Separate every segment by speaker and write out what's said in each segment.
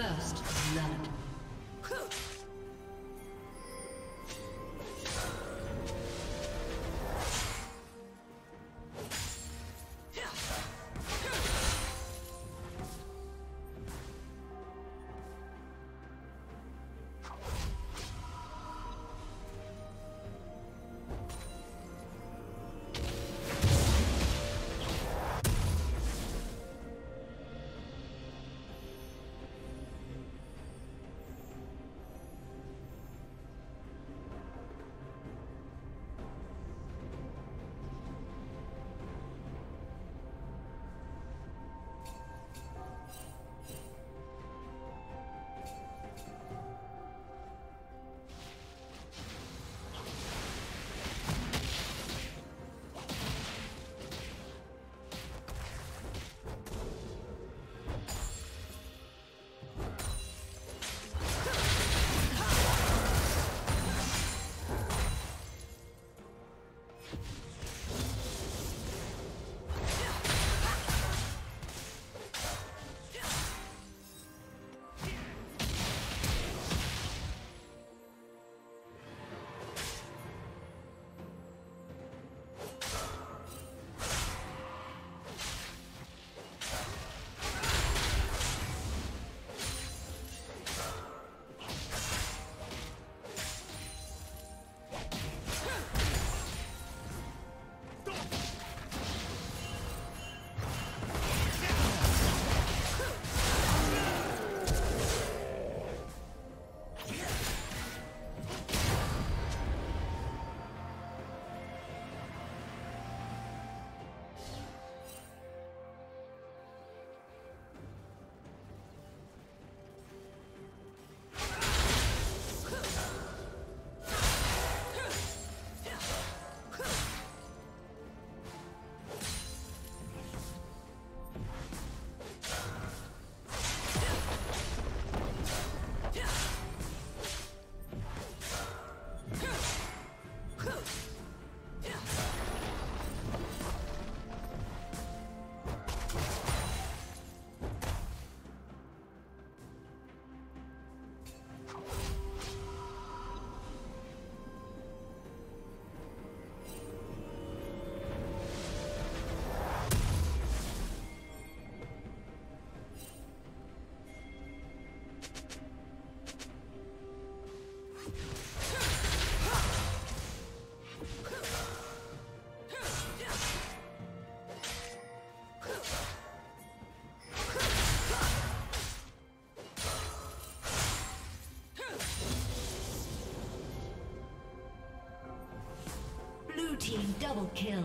Speaker 1: First blood. Double kill.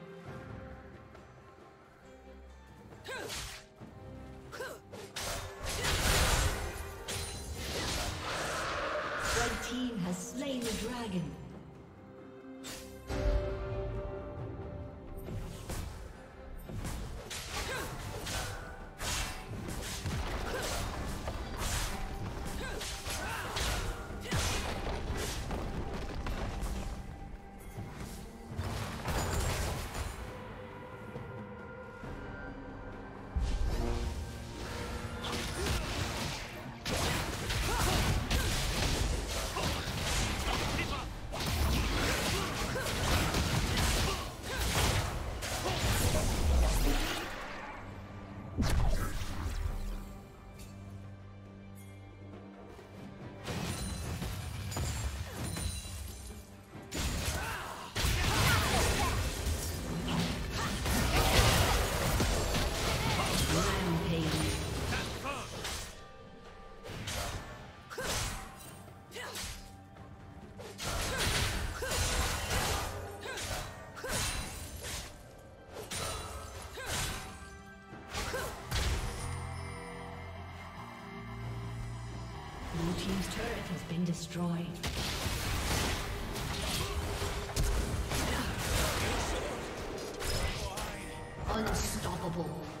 Speaker 1: Destroyed. Unstoppable.